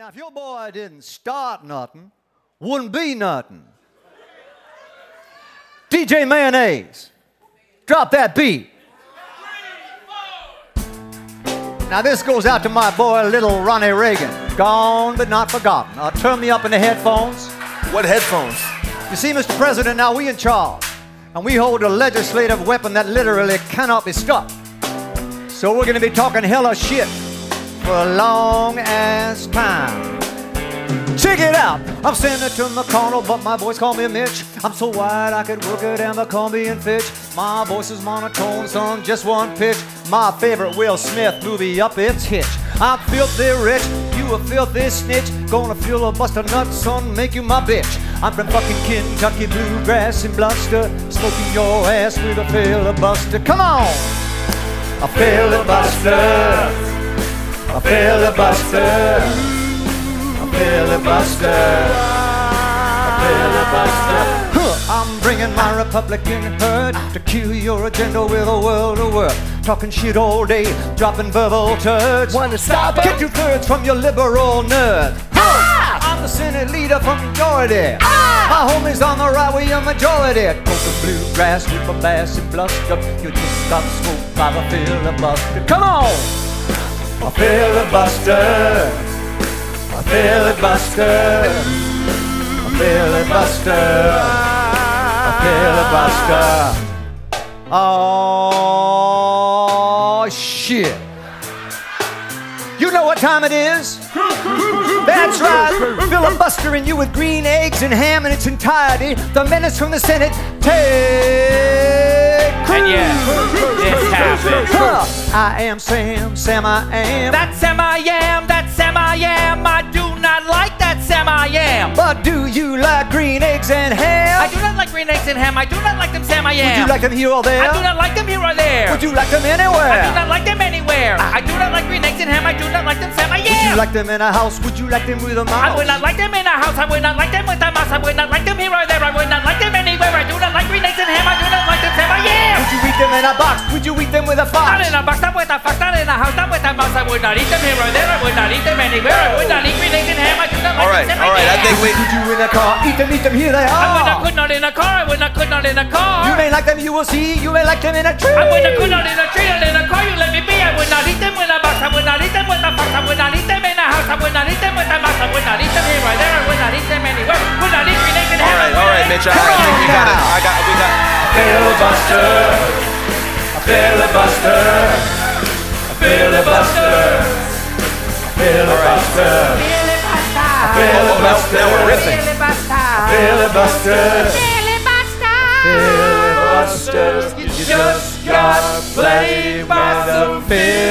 Now, if your boy didn't start nothing, wouldn't be nothing. DJ Mayonnaise, drop that beat. Now, this goes out to my boy, little Ronnie Reagan. Gone but not forgotten. Uh, turn me up in the headphones. What headphones? You see, Mr. President, now we in charge. And we hold a legislative weapon that literally cannot be stopped. So we're going to be talking hella shit for a long ass time. Check it out. I'm Senator McConnell, but my boys call me Mitch. I'm so wide I could work it at Abercrombie and Fitch. My voice is monotone, son, just one pitch. My favorite Will Smith movie, Up Its Hitch. I'm filthy rich, you a filthy snitch. Gonna feel a bust of nuts, son, make you my bitch. I'm from fucking Kentucky, bluegrass and bluster. Smoking your ass with a filibuster. Come on! A filibuster. A filibuster filibuster. A filibuster. Huh, I'm bringing my Republican herd to kill your agenda with a world of work. Talking shit all day, dropping verbal turds. Wanna stop it? Get two thirds from your liberal nerd. Ah! I'm the Senate leader from majority. Ah! My homies on the right, we a majority. Talking bluegrass with a bass and bluster. You just got smoked by the filibuster. Come on! A filibuster. A filibuster, a filibuster, a filibuster. Oh, shit. You know what time it is? That's right, filibustering you with green eggs and ham in its entirety. The menace from the Senate, take. And yeah, this happened. Huh. I am Sam, Sam I am. That's Sam I am, that's Sam I am. I do not like that Sam I am. But do you like green eggs and ham? I do not like green eggs and ham. I do not like them Sam I am. Would you like them here or there? I do not like them here or there. Would you like them anywhere? I do not like them anywhere. I do not like green eggs and ham. I do not like them Sam I am. Would you like them in a house? Would you like them with a mouse? I would not like them in a house. I would not like them with a mouse. I would not like them with a fox? Not in a box, not with a fox, not in a house, not with a mouse. I would not eat them here or there. I would not eat them anywhere. I would not eat green eggs and ham. I do All right, all right. I think we. Would you in a car? Eat them, eat them, here they are. I would not, could not in a car. I would not, could not in a car. You may like them, you will see. You may like them in a tree. I would not, could not in a tree, not in a car. You let me be. I would not eat them with a box. I would not eat them with a fox. I would not eat them in a house. I would not eat them with a mouse. I would not eat them here or there. I would not eat them anywhere. Would not eat green eggs and ham. All right, all right, Mitch. I, I think we got it. I got. We got. Filibuster. A filibuster. A filibuster. A filibuster. A filibuster. Now we're ripping. Filibuster. Filibuster. You just got played by some filibuster.